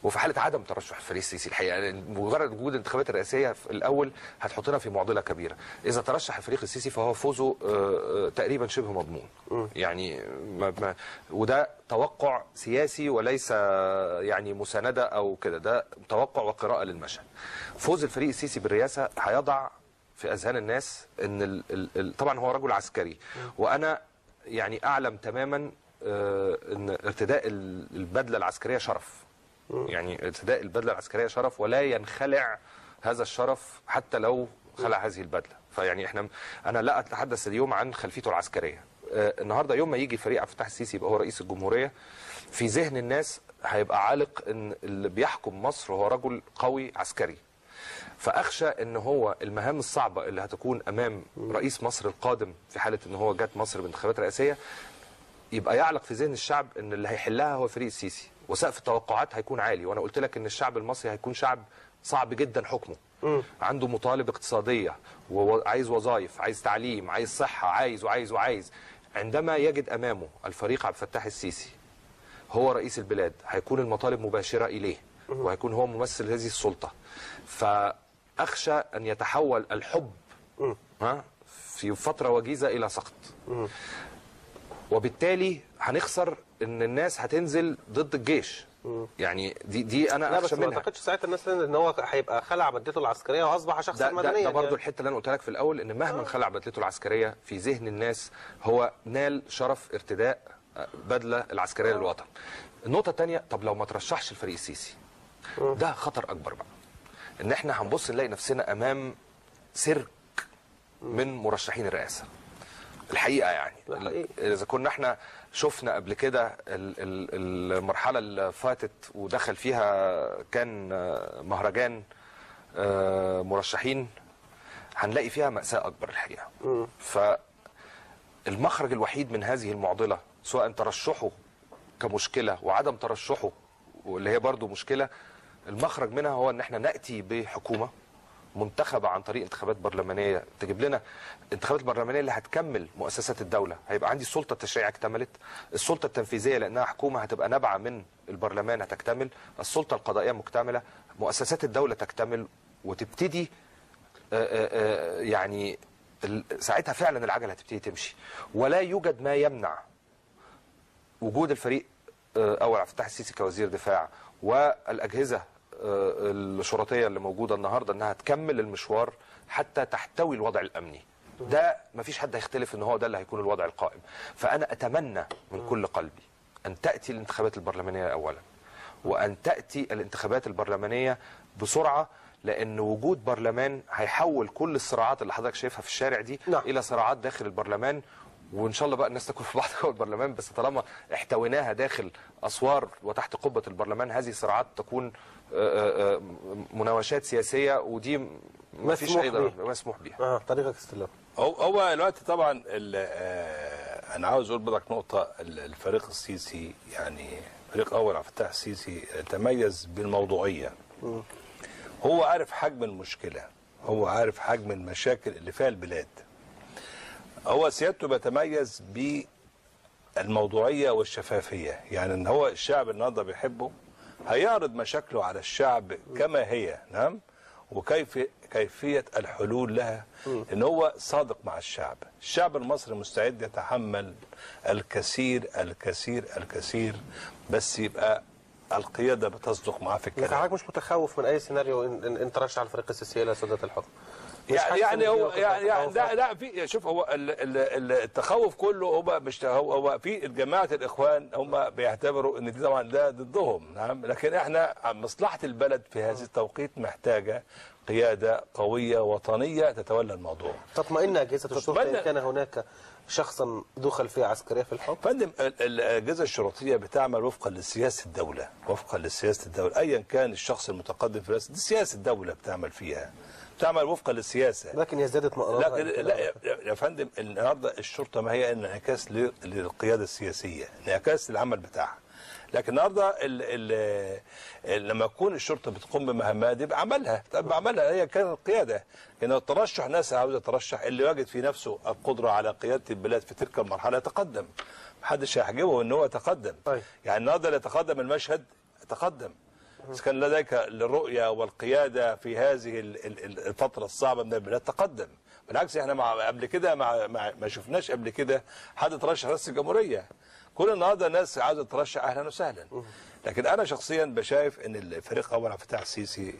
Speaker 2: وفي حالة عدم ترشح الفريق السيسي. الحقيقة يعني مجرد وجود الانتخابات الرئاسية في الأول هتحطنا في معضلة كبيرة. إذا ترشح الفريق السيسي فهو فوزه آه، آه، تقريبا شبه مضمون. يعني ما ما وده توقع سياسي وليس آه، يعني مساندة أو كده. ده توقع وقراءة للمشهد. فوز الفريق السيسي بالرئاسة هيضع في أذهان الناس إن ال ال ال طبعا هو رجل عسكري. وأنا يعني أعلم تماما آه، إن ارتداء ال- البدلة العسكرية شرف. يعني ارتداء البدلة العسكرية شرف ولا ينخلع هذا الشرف حتى لو خلع هذه البدلة. فيعني إحنا أنا لا أتحدث اليوم عن خلفيته العسكرية. آه، النهارده يوم ما يجي فريق عبد الفتاح السيسي يبقى هو رئيس الجمهورية في ذهن الناس هيبقى عالق إن اللي بيحكم مصر هو رجل قوي عسكري. فأخشى إن هو المهام الصعبة اللي هتكون أمام رئيس مصر القادم في حالة إن هو جات مصر بانتخابات رئاسية يبقى يعلق في ذهن الشعب إن اللي هيحلها هو فريق السيسي. وسقف التوقعات هيكون عالي وأنا قلت لك إن الشعب المصري هيكون شعب صعب جدا حكمه. عنده مطالب اقتصادية وعايز وظائف عايز تعليم عايز صحة عايز وعايز وعايز. عندما يجد أمامه الفريق عبد الفتاح السيسي هو رئيس البلاد هيكون المطالب مباشرة إليه وهيكون هو ممثل هذه السلطة. فأخشى أن يتحول الحب ها في فترة وجيزة إلى سقط. وبالتالي هنخسر إن الناس هتنزل ضد الجيش. يعني دي دي أنا
Speaker 1: لا بس ما أعتقدش ساعتها الناس إن هو هيبقى خلع بدلته العسكرية وأصبح شخصا
Speaker 2: ده, ده,
Speaker 1: مدنيا
Speaker 2: ده برضه
Speaker 1: يعني.
Speaker 2: الحتة اللي أنا قلتها لك في الأول إن مهما خلع بدلته العسكرية في ذهن الناس هو نال شرف ارتداء بدلة العسكرية للوطن. النقطة الثانية طب لو ما ترشحش الفريق السيسي؟ ده خطر أكبر بقى. إن إحنا هنبص نلاقي نفسنا أمام سيرك من مرشحين الرئاسة. الحقيقة يعني. إذا كنا إحنا شفنا قبل كده ال- ال- المرحلة اللي فاتت ودخل فيها كان مهرجان آه، مرشحين هنلاقي فيها مأساة أكبر الحقيقة فالمخرج الوحيد من هذه المعضلة سواء ترشحه كمشكلة وعدم ترشحه واللي هي برضو مشكلة المخرج منها هو إن إحنا نأتي بحكومة منتخبة عن طريق انتخابات برلمانية تجيب لنا انتخابات البرلمانية اللي هتكمل مؤسسات الدولة. هيبقى عندي السلطة التشريعية اكتملت السلطة التنفيذية لأنها حكومة هتبقى نابعة من البرلمان هتكتمل السلطة القضائية مكتملة مؤسسات الدولة تكتمل وتبتدي آه، آه، آه، يعني ساعتها فعلا العجلة هتبتدي تمشي. ولا يوجد ما يمنع وجود الفريق اول عبد الفتاح السيسي كوزير دفاع والأجهزة الشرطية اللي موجودة النهارده إنها تكمل المشوار حتى تحتوي الوضع الأمني. ده مفيش حد هيختلف إن هو ده اللي هيكون الوضع القائم. فأنا أتمنى من كل قلبي أن تأتي الانتخابات البرلمانية اولا وأن تأتي الانتخابات البرلمانية بسرعة لأن وجود برلمان هيحول كل الصراعات اللي حضرتك شايفها في الشارع دي
Speaker 1: نعم.
Speaker 2: إلى صراعات داخل البرلمان. وإن شاء الله بقى الناس تاكل في بعض جوه البرلمان بس طالما احتويناها داخل أسوار وتحت قبة البرلمان هذه الصراعات تكون مناوشات سياسية ودي ما فيش
Speaker 1: مسموح
Speaker 2: أي
Speaker 1: بيها.
Speaker 2: ضرر مسموح بيها
Speaker 1: آه طريقك استلام.
Speaker 3: هو هو الوقت طبعا آه، أنا عاوز أقول برضك نقطة ال- الفريق السيسي يعني فريق أول عبد الفتاح السيسي تميز بالموضوعية. هو عارف حجم المشكلة هو عارف حجم المشاكل اللي فيها البلاد. هو سيادته بيتميز بالموضوعية والشفافية يعني إن هو الشعب النهارده بيحبه هيعرض مشاكله على الشعب كما هي نعم؟ وكيف كيفية الحلول لها إن هو صادق مع الشعب. الشعب المصري مستعد يتحمل الكثير الكثير الكثير بس يبقى القيادة بتصدق معاه في
Speaker 1: لكن
Speaker 3: الكلام
Speaker 1: حضرتك مش متخوف من أي سيناريو ان إن ترشح الفريق السيسي إلى سده الحكم؟
Speaker 3: يعني
Speaker 1: حاسس
Speaker 3: يعني
Speaker 1: إن
Speaker 3: هو يعني يعني؟ لا لا في شوف هو ال- ال- ال- التخوف كله هو مش هو هو في جماعة الإخوان هم بيعتبروا إن دي طبعا ده ضدهم نعم؟ لكن إحنا مصلحة البلد في هذا التوقيت محتاجة قيادة قوية وطنية تتولى الموضوع.
Speaker 1: تطمئن أجهزة الشرطة
Speaker 3: إن
Speaker 1: كان هناك شخصا ذو خلفيه عسكرية في الحكم؟
Speaker 3: فندم ال- ال- الأجهزة الشرطية بتعمل وفقا لسياسة الدولة وفقا لسياسة الدولة ايا كان الشخص المتقدم في الرئاسه دي سياسة الدولة بتعمل فيها. بتعمل وفقا للسياسة.
Speaker 1: لكن يزداد اطمئنانها
Speaker 3: لكن
Speaker 1: إن كان
Speaker 3: لا. يا- فندم النهارده الشرطة ما هي انعكاس للقيادة السياسية انعكاس للعمل بتاعها. لكن النهارده ال ال ال لما تكون الشرطة بتقوم بمهامها دي بعملها. طب بعملها هي كانت القيادة. ان الترشح ناس عاوزة ترشح اللي واجد في نفسه القدرة على قيادة البلاد في تلك المرحلة يتقدم. محدش هيحجبه إن هو يتقدم.
Speaker 1: طيب.
Speaker 3: يعني النهارده اللي يتقدم المشهد يتقدم. اذا كان لديك الرؤيه والقيادة في هذه ال- ال- ال- الفترة الصعبة من البلاد تقدم. بالعكس إحنا مع قبل كده مع ما شفناش قبل كده حد ترشح رئيس الجمهورية. كل النهارده الناس عاوزه ترشح أهلا وسهلا. لكن أنا شخصيا بشايف إن الفريق أول عبد الفتاح السيسي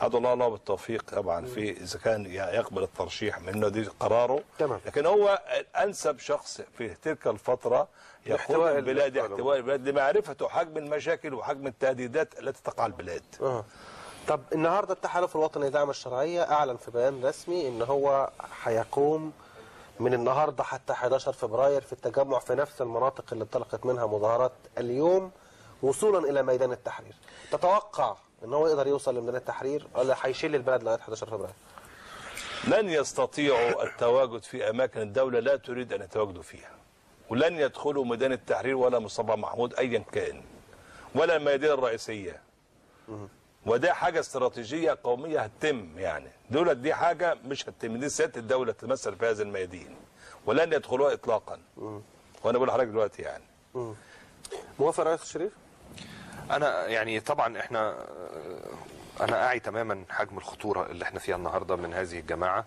Speaker 3: ادعو الله له بالتوفيق طبعا في إذا كان يقبل الترشيح منه دي قراره
Speaker 1: تمام.
Speaker 3: لكن هو أنسب شخص في تلك الفترة يقود البلاد. احتواء البلاد لمعرفه حجم المشاكل وحجم التهديدات التي تقع على البلاد
Speaker 1: أه طب النهارده التحالف الوطني لدعم الشرعية أعلن في بيان رسمي إن هو هيقوم من النهارده حتى 11 فبراير في التجمع في نفس المناطق اللي انطلقت منها مظاهرات اليوم وصولا إلى ميدان التحرير. تتوقع إن هو يقدر يوصل لميدان التحرير ولا هيشيل البلد لغاية 11 فبراير؟
Speaker 3: لن يستطيعوا التواجد في أماكن الدولة لا تريد أن يتواجدوا فيها. ولن يدخلوا ميدان التحرير ولا مصطفى محمود ايا كان ولا الميادين الرئيسية. وده حاجة استراتيجية قومية هتتم يعني. دولت دي حاجة مش هتتم دي سيادة الدولة تمثل في هذه الميادين. ولن يدخلوها اطلاقا. وأنا بقول لحضرتك دلوقتي يعني.
Speaker 1: موافق رئيس الشريف؟
Speaker 2: أنا يعني طبعا إحنا أنا أعي تماما حجم الخطورة اللي إحنا فيها النهارده من هذه الجماعة.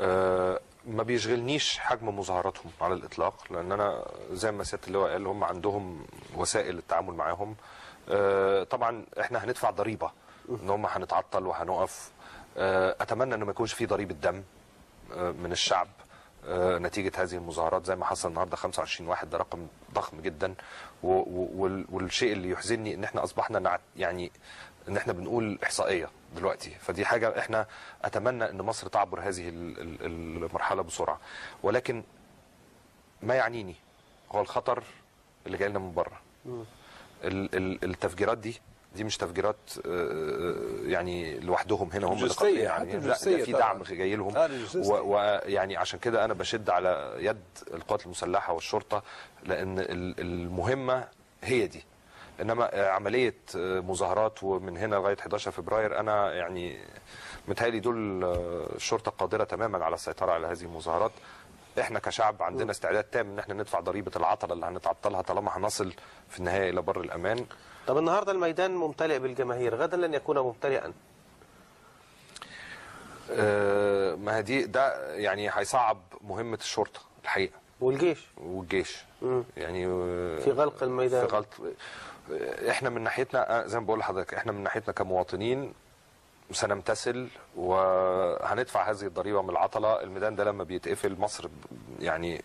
Speaker 2: أه، ما بيشغلنيش حجم مظاهراتهم على الإطلاق لأن أنا زي ما سيادة اللواء قال هم عندهم وسائل التعامل معاهم. أه، طبعا إحنا هندفع ضريبة إن هم هنتعطل وهنقف. أه، أتمنى ان ما يكونش في ضريبة دم من الشعب. آه، نتيجة هذه المظاهرات زي ما حصل النهاردة 25 واحد ده رقم ضخم جدا. والشيء اللي يحزنني إن إحنا أصبحنا يعني إن إحنا بنقول إحصائية دلوقتي. فدي حاجة إحنا أتمنى إن مصر تعبر هذه ال- ال- المرحلة بسرعة. ولكن ما يعنيني هو الخطر اللي جاي لنا من بره. ال- ال- التفجيرات دي دي مش تفجيرات آه، يعني لوحدهم هنا هم اللي يعني. لا ده في. دعم جاي لهم.
Speaker 3: آه،.
Speaker 2: ويعني عشان كده أنا بشد على يد القوات المسلحة والشرطة لأن ال- المهمة هي دي. إنما آه، عملية آه، مظاهرات ومن هنا لغاية 11 فبراير أنا يعني متهيألي دول آه، الشرطة قادرة تماما على السيطرة على هذه المظاهرات. إحنا كشعب عندنا استعداد تام إن إحنا ندفع ضريبة العطلة اللي هنتعطلها طالما هنصل في النهاية إلى بر الأمان.
Speaker 1: طب النهارده الميدان ممتلئ بالجماهير غدا لن يكون ممتلئا.
Speaker 2: آه، ما دي ده يعني هيصعب مهمة الشرطة الحقيقة.
Speaker 1: والجيش.
Speaker 2: والجيش.
Speaker 1: مم.
Speaker 2: يعني آه،
Speaker 1: في غلق الميدان.
Speaker 2: في غلق إحنا من ناحيتنا آه، زي ما بقول لحضرتك إحنا من ناحيتنا كمواطنين سنمتثل وهندفع هذه الضريبة من العطلة. الميدان ده لما بيتقفل مصر يعني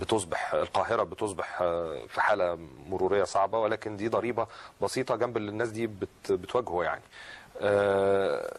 Speaker 2: بتصبح القاهرة بتصبح آه، في حالة مرورية صعبة ولكن دي ضريبة بسيطة جنب اللي الناس دي بت بتواجهه يعني. آه،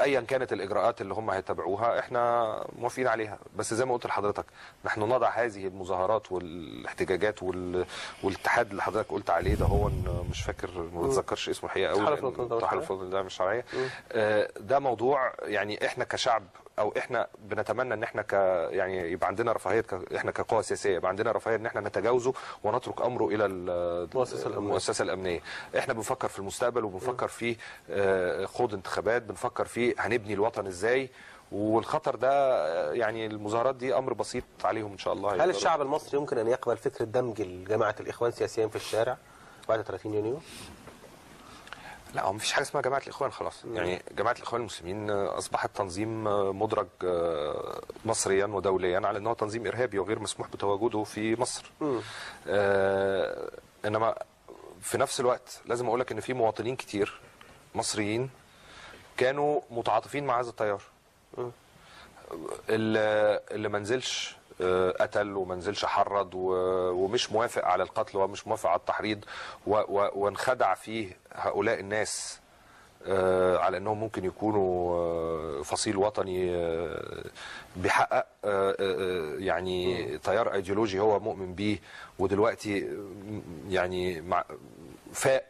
Speaker 2: ايا كانت الإجراءات اللي هم هيتبعوها إحنا موافقين عليها. بس زي ما قلت لحضرتك نحن نضع هذه المظاهرات والاحتجاجات وال... والاتحاد اللي حضرتك قلت عليه ده هو مش فاكر ما بتذكرش اسمه الحقيقة قوي
Speaker 1: تحالف
Speaker 2: لأن-
Speaker 1: الوطن الدولي
Speaker 2: تحالف
Speaker 1: الشرعي.
Speaker 2: الوطن الدولي الشرعيه آه، ده موضوع يعني إحنا كشعب أو إحنا بنتمنى إن إحنا ك يعني يبقى عندنا رفاهية ك... إحنا كقوى سياسية يبقى عندنا رفاهية إن إحنا نتجاوزه ونترك أمره إلى ال-
Speaker 1: المؤسسة الأمنية.
Speaker 2: المؤسسة الأمنية إحنا بنفكر في المستقبل وبنفكر في آه، خوض انتخابات بنفكر في هنبني الوطن إزاي والخطر ده يعني المظاهرات دي أمر بسيط عليهم إن شاء الله
Speaker 1: هل. الشعب المصري يمكن أن يقبل فكرة دمج جماعة الإخوان سياسيا في الشارع بعد 30 يونيو؟
Speaker 2: لا هو مفيش حاجة اسمها جماعة الإخوان خلاص. يعني جماعة الإخوان المسلمين آه، أصبحت تنظيم آه، مدرج آه، مصريا ودوليا على إنه تنظيم إرهابي وغير مسموح بتواجده في مصر. آه إنما في نفس الوقت لازم أقول لك إن في مواطنين كتير مصريين كانوا متعاطفين مع هذا التيار. اللي ما نزلش قتل وما نزلش حرض ومش موافق على القتل ومش موافق على التحريض وانخدع فيه هؤلاء الناس آه، على إنهم ممكن يكونوا آه، فصيل وطني آه، بيحقق آه، آه، يعني تيار ايديولوجي هو مؤمن بيه. ودلوقتي آه، يعني مع فاق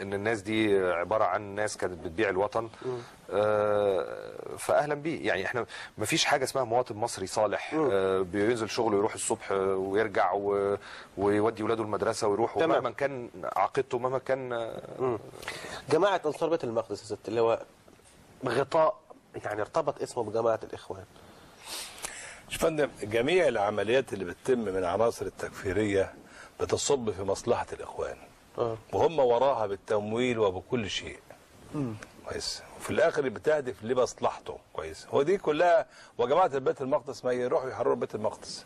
Speaker 2: إن الناس دي عبارة عن ناس كانت بتبيع الوطن. آه، فاهلا بيه. يعني إحنا ما فيش حاجة اسمها مواطن مصري صالح آه، بينزل شغله يروح الصبح آه، ويرجع و- ويودي ولاده المدرسة ويروح
Speaker 1: تمام.
Speaker 2: ومهما كان عقيدته مهما كان آه،
Speaker 1: جماعة أنصار بيت المقدس يا ست اللي هو غطاء يعني ارتبط اسمه بجماعة الإخوان.
Speaker 3: شوف يا فندم جميع العمليات اللي بتتم من عناصر التكفيرية بتصب في مصلحة الإخوان.
Speaker 1: آه.
Speaker 3: وهم وراها بالتمويل وبكل شيء. كويس. وفي الآخر بتهدف لمصلحته. كويس. هو دي كلها وجماعة بيت المقدس ما يروحوا يحرروا بيت المقدس.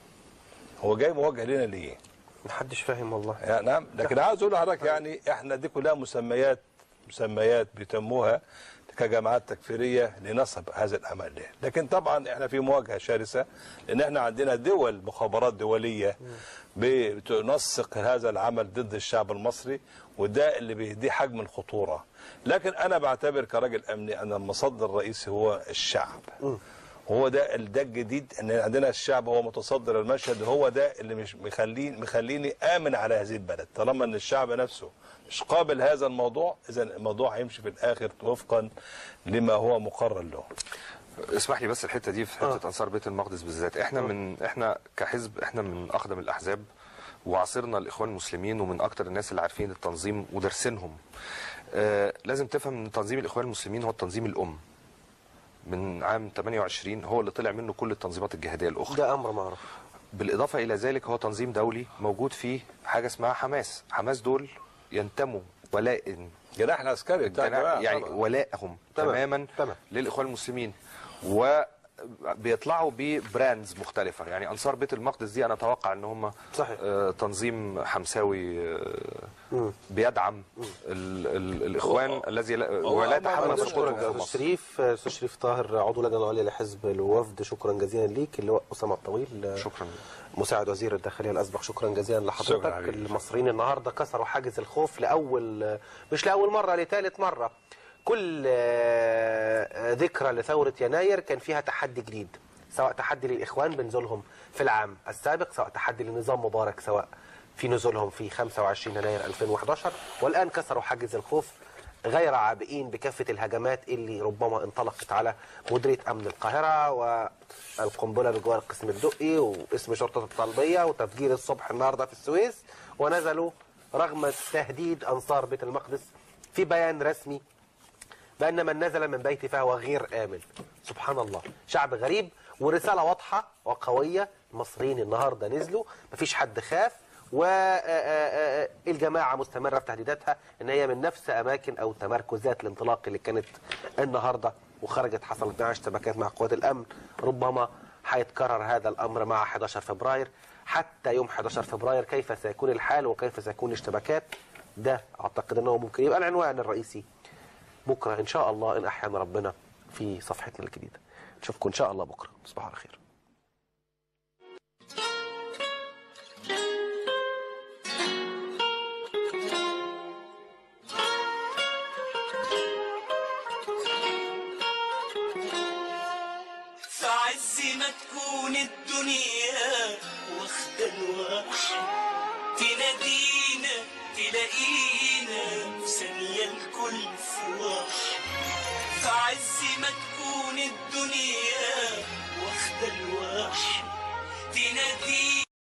Speaker 3: هو جاي موجه لنا ليه؟
Speaker 1: محدش فاهم والله.
Speaker 3: يعني نعم. لكن عاوز أقول لحضرتك يعني إحنا دي كلها مسميات مسميات بيتموها كجماعات تكفيرية لنصب هذا الأمل. له لكن طبعا إحنا في مواجهة شرسة لأن إحنا عندنا دول مخابرات دولية بتنسق هذا العمل ضد الشعب المصري وده اللي بيديه حجم الخطورة. لكن أنا بعتبر كراجل أمني أن المصدر الرئيسي هو الشعب. هو ده ده الجديد إن عندنا الشعب هو متصدر المشهد هو ده اللي مش مخليني مخليني آمن على هذه البلد. طالما إن الشعب نفسه مش قابل هذا الموضوع اذا الموضوع هيمشي في الآخر وفقا لما هو مقرر له.
Speaker 2: اسمح لي بس الحتة دي في حتة أنصار بيت المقدس بالذات. إحنا من إحنا كحزب إحنا من أقدم الأحزاب وعاصرنا الإخوان المسلمين ومن أكتر الناس اللي عارفين التنظيم ودارسينهم آه لازم تفهم إن تنظيم الإخوان المسلمين هو التنظيم الأم من عام 28 هو اللي طلع منه كل التنظيمات الجهادية الأخرى
Speaker 1: ده أمر معروف
Speaker 2: بالإضافة إلى ذلك هو تنظيم دولي موجود فيه حاجة اسمها حماس حماس دول ينتموا ولاء
Speaker 3: جناح العسكري بتاع الجماعه
Speaker 2: يعني
Speaker 3: طبعاً.
Speaker 2: ولائهم
Speaker 1: تمام.
Speaker 2: تماما
Speaker 1: تمام.
Speaker 2: للإخوان المسلمين وبيطلعوا ببراندز مختلفة. يعني أنصار بيت المقدس دي أنا أتوقع إن هم
Speaker 1: صحيح.
Speaker 2: آه، تنظيم حمساوي آه،
Speaker 1: مم.
Speaker 2: بيدعم ال ال الإخوان الذي ولا يتحمل سقوطهم في
Speaker 1: شريف أستاذ شريف طاهر عضو لجنة العليا لحزب الوفد. شكرا جزيلا ليك اللي هو أسامة الطويل
Speaker 2: شكرا.
Speaker 1: مساعد وزير الداخلية الأسبق. شكرا جزيلا لحضرتك. المصريين النهارده كسروا حاجز الخوف لأول مش لأول مرة لثالث مرة. كل آه، ذكرى لثورة يناير كان فيها تحدي جديد سواء تحدي للإخوان بنزولهم في العام السابق سواء تحدي لنظام مبارك سواء في نزولهم في 25 يناير 2011 والآن كسروا حاجز الخوف غير عابئين بكافة الهجمات اللي ربما انطلقت على مديرية أمن القاهرة والقنبلة بجوار القسم الدقي واسم شرطة الطلبية وتفجير الصبح النهاردة في السويس ونزلوا رغم تهديد أنصار بيت المقدس في بيان رسمي بأن من نزل من بيتي فهو غير آمن. سبحان الله. شعب غريب ورسالة واضحة وقوية. المصريين النهاردة نزلوا. مفيش حد خاف. والجماعة مستمرة في تهديداتها إن هي من نفس أماكن أو تمركزات الانطلاق اللي كانت النهاردة وخرجت حصلت معها اشتباكات مع قوات الأمن. ربما هيتكرر هذا الأمر مع 11 فبراير. حتى يوم 11 فبراير كيف سيكون الحال وكيف سيكون الاشتباكات ده أعتقد إنه ممكن. يبقى العنوان الرئيسي. بكرة إن شاء الله إن أحيانا ربنا في صفحتنا الجديدة. نشوفكم إن شاء الله بكرة. تصبحوا على خير
Speaker 4: في عز ما تكون الدنيا واخدة تنادينا تلاقينا ثانية الكل في في عز ما تكون الدنيا واخدة الوحش. تنادينا